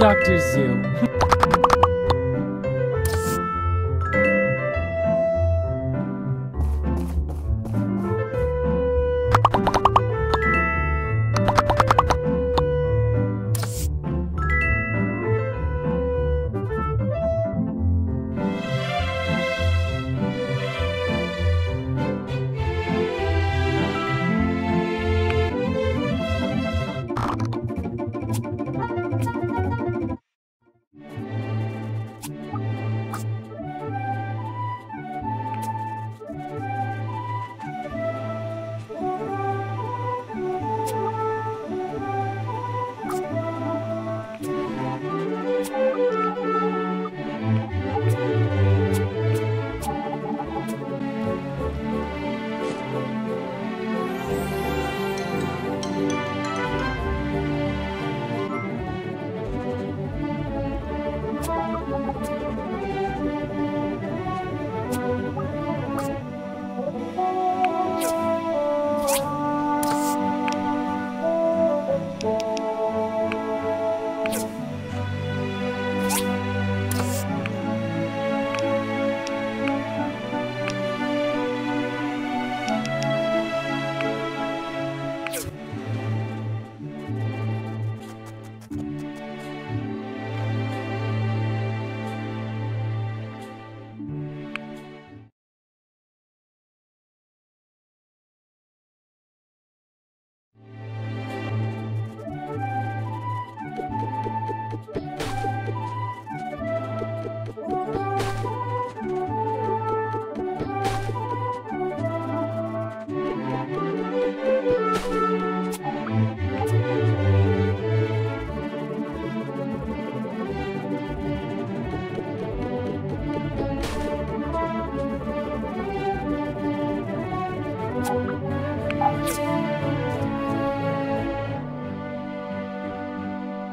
Dr. Zoo.